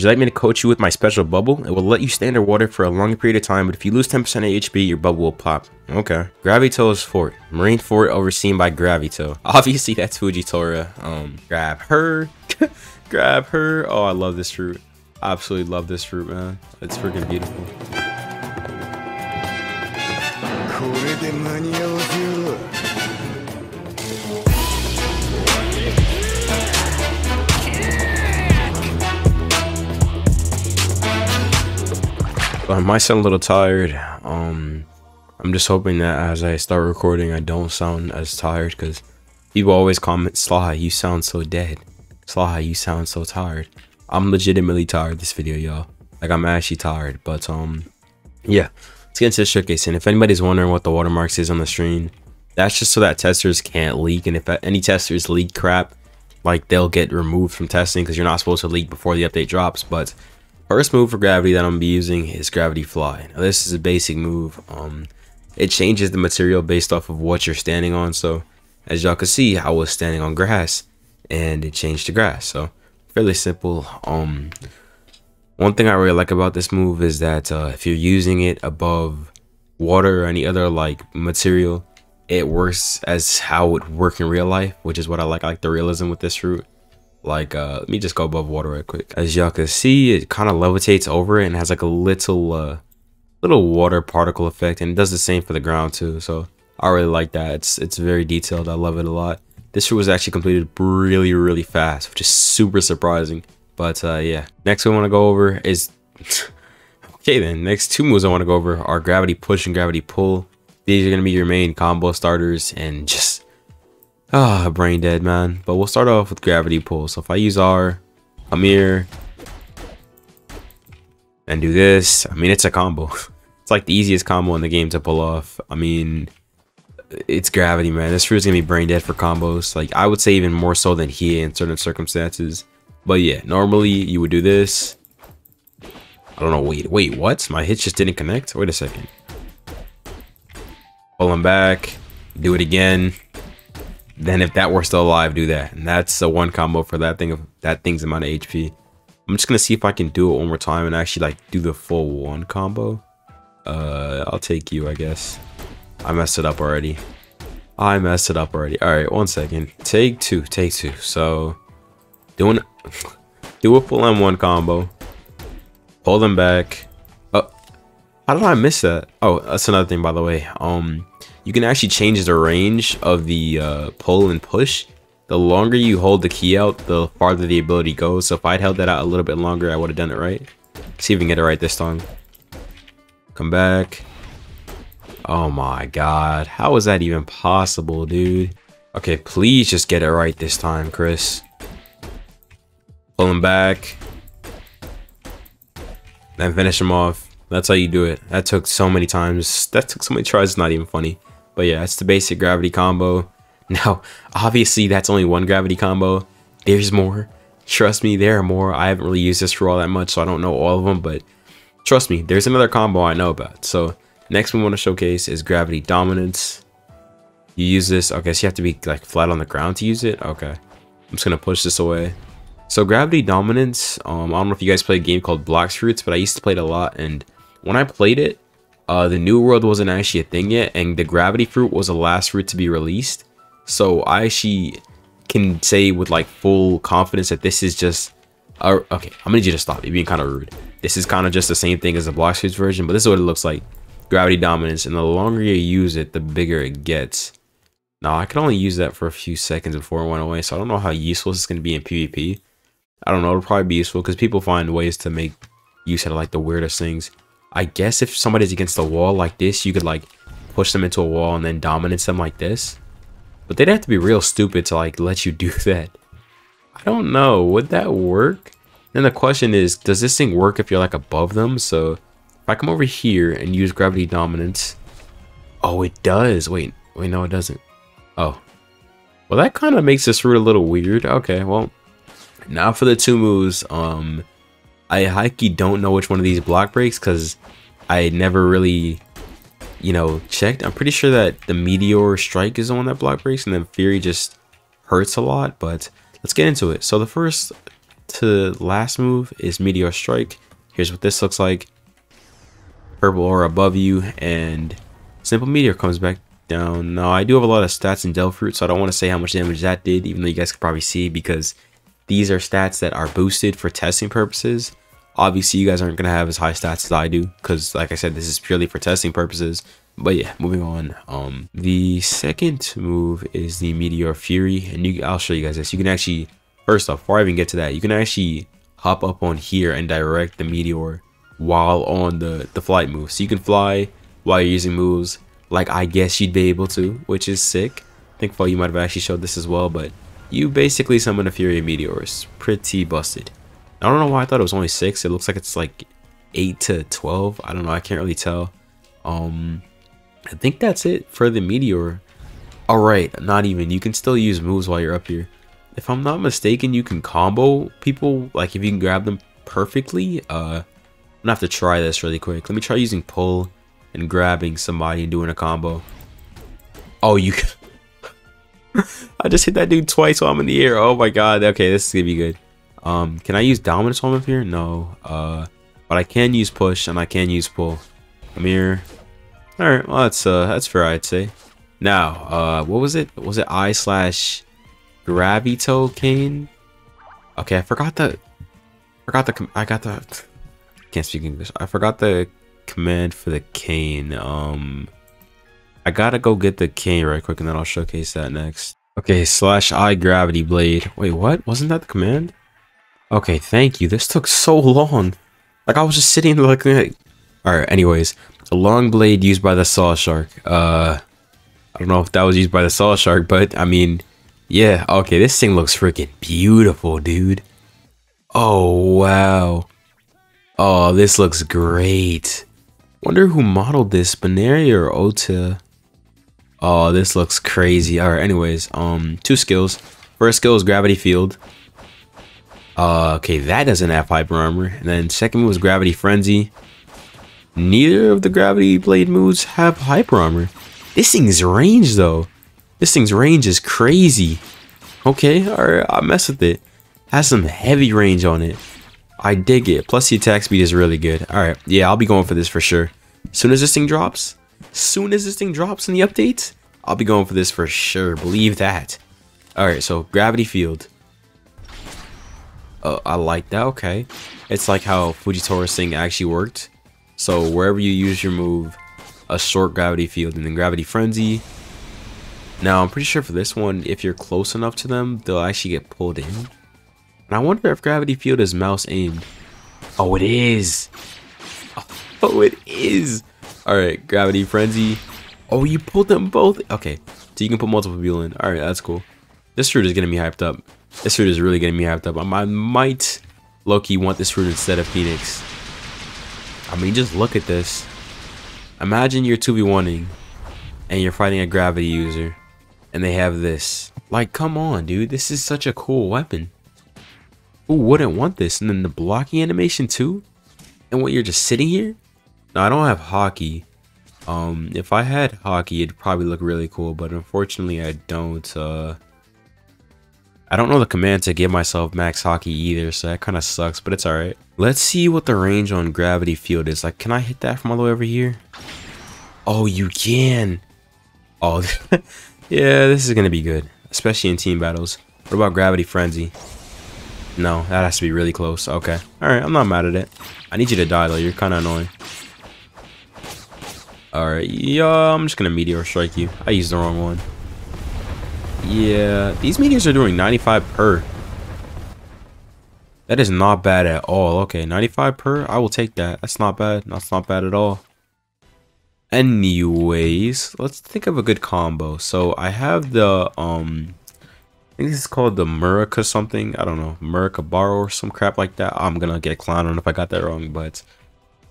Would you like me to coach you with my special bubble? It will let you stay underwater for a long period of time, but if you lose 10% of HP, your bubble will pop. Okay. Gravito's fort. Marine fort overseen by Gravito. Obviously, that's Fujitora. Um, grab her. grab her. Oh, I love this fruit. Absolutely love this fruit, man. It's freaking beautiful. I might sound a little tired. Um, I'm just hoping that as I start recording, I don't sound as tired because people always comment, Slaha, you sound so dead. Slaha, you sound so tired. I'm legitimately tired this video, y'all. Like, I'm actually tired. But, um, yeah. Let's get into the showcase. And if anybody's wondering what the watermarks is on the screen, that's just so that testers can't leak. And if any testers leak crap, like, they'll get removed from testing because you're not supposed to leak before the update drops. But First move for gravity that I'm gonna be using is gravity fly. Now this is a basic move. Um, it changes the material based off of what you're standing on. So as y'all can see, I was standing on grass and it changed to grass. So fairly simple. Um, one thing I really like about this move is that uh, if you're using it above water or any other like material, it works as how it would work in real life, which is what I like. I like the realism with this fruit like uh let me just go above water real quick. As y'all can see it kind of levitates over it and has like a little uh little water particle effect and it does the same for the ground too so i really like that. It's it's very detailed. I love it a lot. This was actually completed really really fast which is super surprising but uh yeah. Next we want to go over is okay then next two moves i want to go over are gravity push and gravity pull. These are going to be your main combo starters and just Ah, brain dead, man. But we'll start off with gravity pull. So if I use R, Amir, and do this, I mean, it's a combo. it's like the easiest combo in the game to pull off. I mean, it's gravity, man. This is gonna be brain dead for combos. Like, I would say even more so than here in certain circumstances. But yeah, normally you would do this. I don't know, wait, wait, what? My hits just didn't connect? Wait a second. Pull him back, do it again then if that were still alive, do that. And that's a one combo for that thing of that thing's amount of HP. I'm just gonna see if I can do it one more time and actually like do the full one combo. Uh, I'll take you, I guess. I messed it up already. I messed it up already. All right, one second. Take two, take two. So, doing, do a full M1 combo. Pull them back. Oh, how did I miss that? Oh, that's another thing, by the way. Um, you can actually change the range of the uh, pull and push. The longer you hold the key out, the farther the ability goes. So if I'd held that out a little bit longer, I would have done it right. See if we can get it right this time. Come back. Oh my god. How is that even possible, dude? Okay, please just get it right this time, Chris. Pull him back. Then finish him off. That's how you do it. That took so many times. That took so many tries. It's not even funny. But yeah, that's the basic gravity combo. Now, obviously, that's only one gravity combo. There's more. Trust me, there are more. I haven't really used this for all that much, so I don't know all of them. But trust me, there's another combo I know about. So next we want to showcase is gravity dominance. You use this. Okay, so you have to be like flat on the ground to use it. Okay. I'm just to push this away. So gravity dominance, um, I don't know if you guys play a game called Blox Fruits, but I used to play it a lot. And when I played it, uh, the New World wasn't actually a thing yet, and the Gravity Fruit was the last fruit to be released. So I actually can say with like full confidence that this is just... Uh, okay, I'm gonna need you to stop. You're being kind of rude. This is kind of just the same thing as the Blox Fruits version, but this is what it looks like. Gravity Dominance, and the longer you use it, the bigger it gets. Now, I can only use that for a few seconds before it went away, so I don't know how useful this is going to be in PvP. I don't know, it'll probably be useful because people find ways to make use out of like the weirdest things. I guess if somebody's against the wall like this, you could like push them into a wall and then dominance them like this. But they'd have to be real stupid to like let you do that. I don't know. Would that work? Then the question is, does this thing work if you're like above them? So if I come over here and use gravity dominance. Oh, it does. Wait, wait, no, it doesn't. Oh. Well, that kind of makes this route a little weird. Okay, well, now for the two moves. Um, I hikey don't know which one of these block breaks because I never really, you know, checked. I'm pretty sure that the Meteor Strike is the one that block breaks and then Fury just hurts a lot, but let's get into it. So the first to last move is Meteor Strike. Here's what this looks like. Purple aura above you and Simple Meteor comes back down. Now I do have a lot of stats in Devil Fruit, so I don't want to say how much damage that did, even though you guys could probably see because these are stats that are boosted for testing purposes. Obviously, you guys aren't going to have as high stats as I do because, like I said, this is purely for testing purposes. But yeah, moving on. Um, the second move is the Meteor Fury, and you, I'll show you guys this. You can actually, first off, before I even get to that, you can actually hop up on here and direct the Meteor while on the, the flight move. So you can fly while you're using moves like I guess you'd be able to, which is sick. I think Phoeyu might have actually showed this as well, but you basically summon a Fury of Meteors. Pretty busted. I don't know why I thought it was only 6. It looks like it's like 8 to 12. I don't know. I can't really tell. Um, I think that's it for the Meteor. Alright, not even. You can still use moves while you're up here. If I'm not mistaken, you can combo people. Like, if you can grab them perfectly. Uh, I'm gonna have to try this really quick. Let me try using pull and grabbing somebody and doing a combo. Oh, you I just hit that dude twice while I'm in the air. Oh my god. Okay, this is gonna be good. Um, can I use dominance I'm up here? No. Uh, but I can use push and I can use pull. Come here. All right. Well, that's uh, that's fair, I'd say. Now, uh, what was it? Was it I slash Gravito Cane? Okay, I forgot the. Forgot the. I got the. Can't speak English. I forgot the command for the cane. Um, I gotta go get the cane right quick, and then I'll showcase that next. Okay, slash I gravity blade. Wait, what? Wasn't that the command? Okay, thank you. This took so long. Like, I was just sitting at... Alright, anyways. A long blade used by the saw shark. Uh, I don't know if that was used by the saw shark, but, I mean... Yeah, okay, this thing looks freaking beautiful, dude. Oh, wow. Oh, this looks great. Wonder who modeled this, Baneri or Ota? Oh, this looks crazy. Alright, anyways, um, two skills. First skill is Gravity Field. Uh, okay, that doesn't have Hyper Armor. And then second move is Gravity Frenzy. Neither of the Gravity Blade moves have Hyper Armor. This thing's range, though. This thing's range is crazy. Okay, alright, I'll mess with it. Has some heavy range on it. I dig it. Plus the attack speed is really good. Alright, yeah, I'll be going for this for sure. Soon as this thing drops, soon as this thing drops in the update, I'll be going for this for sure. Believe that. Alright, so gravity field. Uh, I like that, okay. It's like how Fujitora's thing actually worked. So wherever you use your move, a short gravity field and then gravity frenzy. Now I'm pretty sure for this one, if you're close enough to them, they'll actually get pulled in. And I wonder if Gravity Field is mouse aimed. Oh, it is. Oh, it is. All right, Gravity Frenzy. Oh, you pulled them both. Okay, so you can put multiple people in. All right, that's cool. This fruit is getting me hyped up. This fruit is really getting me hyped up. I might Loki want this fruit instead of Phoenix. I mean, just look at this. Imagine you're 2v1ing and you're fighting a gravity user and they have this. Like, come on, dude. This is such a cool weapon. Who wouldn't want this? And then the blocking animation too? And what, you're just sitting here? No, I don't have Haki. Um, if I had Haki, it'd probably look really cool, but unfortunately I don't, uh... I don't know the command to give myself max Haki either, so that kind of sucks, but it's alright. Let's see what the range on Gravity Field is. Like, can I hit that from all the way over here? Oh, you can! Oh, yeah, this is gonna be good, especially in team battles. What about Gravity Frenzy? No, that has to be really close. Okay. Alright, I'm not mad at it. I need you to die, though. You're kind of annoying. Alright, yeah, I'm just going to Meteor Strike you. I used the wrong one. Yeah, these meteors are doing 95 per. That is not bad at all. Okay, 95 per. I will take that. That's not bad. That's not bad at all. Anyways, let's think of a good combo. So I have the um I think this is called the Murica something. I don't know, Murica Bar or some crap like that. I'm gonna get clown on if I got that wrong, but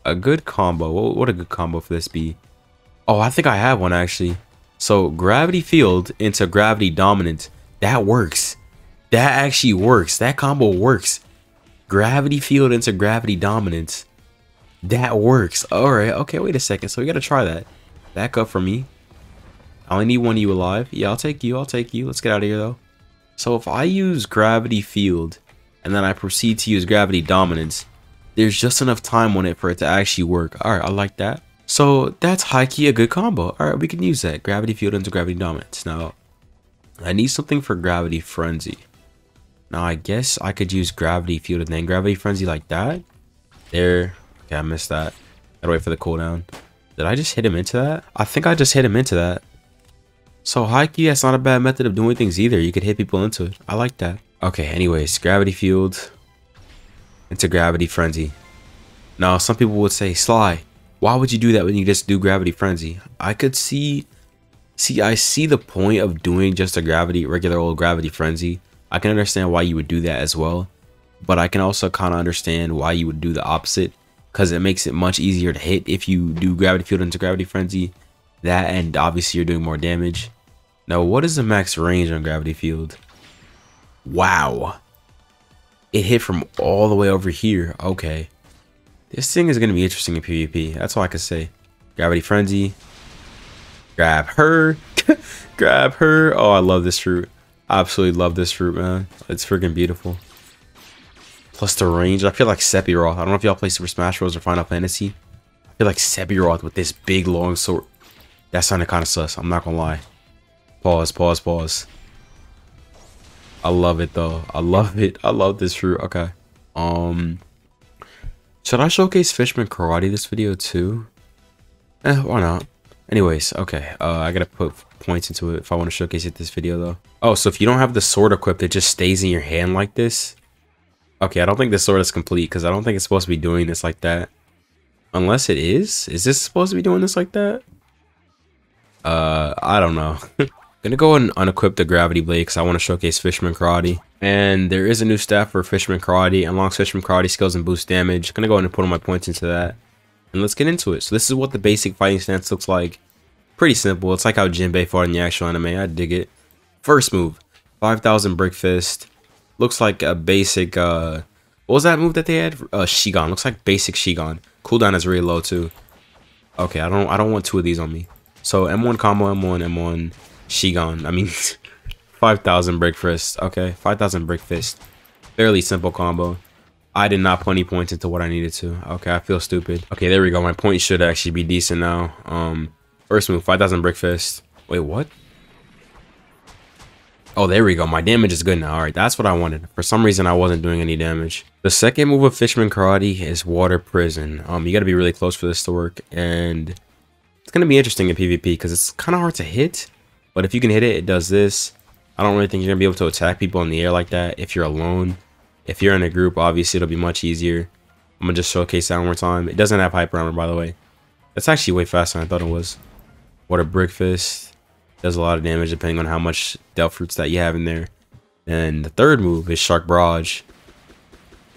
a good combo. What would a good combo for this be? Oh, I think I have one actually. So gravity field into gravity dominant. That works. That actually works. That combo works. Gravity field into gravity dominance. That works. Alright, okay, wait a second. So we gotta try that. Back up for me. I only need one of you alive. Yeah, I'll take you. I'll take you. Let's get out of here though. So if I use Gravity Field and then I proceed to use Gravity Dominance, there's just enough time on it for it to actually work. Alright, I like that. So that's high key a good combo. Alright, we can use that. Gravity Field into Gravity Dominance. Now, I need something for Gravity Frenzy. Now, I guess I could use Gravity Field and then Gravity Frenzy like that. There. Okay, I missed that. Gotta wait for the cooldown. Did I just hit him into that? I think I just hit him into that. So high key, that's not a bad method of doing things either. You could hit people into it. I like that. Okay, anyways, Gravity Field into Gravity Frenzy. Now, some people would say, Sly, why would you do that when you just do Gravity Frenzy? I could see, see, I see the point of doing just a Gravity, regular old Gravity Frenzy. I can understand why you would do that as well. But I can also kind of understand why you would do the opposite. Because it makes it much easier to hit if you do Gravity Field into Gravity Frenzy. That and obviously you're doing more damage. Now, what is the max range on Gravity Field? Wow. It hit from all the way over here. Okay. This thing is going to be interesting in PvP. That's all I can say. Gravity Frenzy. Grab her. Grab her. Oh, I love this fruit. I absolutely love this fruit, man. It's freaking beautiful. Plus the range. I feel like Sephiroth. I don't know if y'all play Super Smash Bros. or Final Fantasy. I feel like Sephiroth with this big long sword. That sounded kind of sus. I'm not going to lie. Pause, pause, pause. I love it though. I love it. I love this fruit. Okay. Um should I showcase Fishman Karate this video too? Eh, why not? Anyways, okay. Uh I gotta put points into it if I want to showcase it this video though. Oh, so if you don't have the sword equipped, it just stays in your hand like this. Okay, I don't think the sword is complete because I don't think it's supposed to be doing this like that. Unless it is? Is this supposed to be doing this like that? Uh, I don't know. Gonna go and unequip the Gravity Blade because I want to showcase Fishman Karate. And there is a new staff for Fishman Karate. Unlocks Fishman Karate skills and boost damage. Gonna go ahead and put all my points into that. And let's get into it. So this is what the basic fighting stance looks like. Pretty simple. It's like how Jinbei fought in the actual anime. I dig it. First move. 5000 Brick Fist. Looks like a basic, uh... What was that move that they had? Uh, Shigan. Looks like basic Shigan. Cooldown is really low too. Okay, I don't I don't want two of these on me. So M1 combo, M1, M1, Shigan. I mean, 5,000 Brick Fist. Okay, 5,000 Brick Fist. Fairly simple combo. I did not put any points into what I needed to. Okay, I feel stupid. Okay, there we go. My points should actually be decent now. Um, First move, 5,000 Brick Fist. Wait, what? Oh, there we go. My damage is good now. All right, that's what I wanted. For some reason, I wasn't doing any damage. The second move of Fishman Karate is Water Prison. Um, You got to be really close for this to work. And it's going to be interesting in PvP because it's kind of hard to hit. But if you can hit it, it does this. I don't really think you're to be able to attack people in the air like that if you're alone. If you're in a group, obviously it'll be much easier. I'm to just showcase that one more time. It doesn't have Hyper Armor, by the way. That's actually way faster than I thought it was. What a Fist. Does a lot of damage depending on how much Devil Fruits that you have in there. And the third move is Shark Barrage.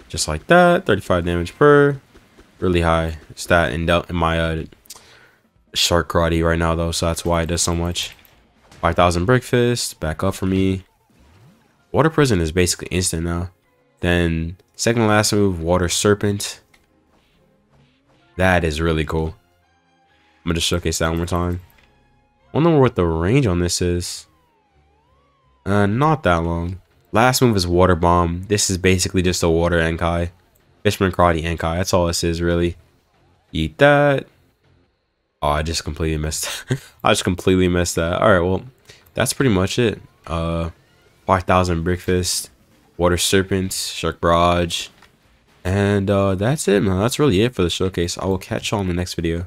Just like that. 35 damage per. Really high stat in, in my uh, Shark Karate right now, though. So that's why it does so much. 5,000 Brick Fist, back up for me. Water Prison is basically instant now. Then, second last move, Water Serpent. That is really cool. I'm going to showcase that one more time. Wonder what the range on this is. Uh, not that long. Last move is Water Bomb. This is basically just a Water Enkai. Fishman Karate Enkai. That's all this is, really. Eat that. Oh, I just completely missed. I just completely missed that. All right, well, that's pretty much it. Uh, 5,000 Brick Fist, Water Serpent, Shark Barrage, and uh, that's it, man. That's really it for the showcase. I will catch y'all in the next video.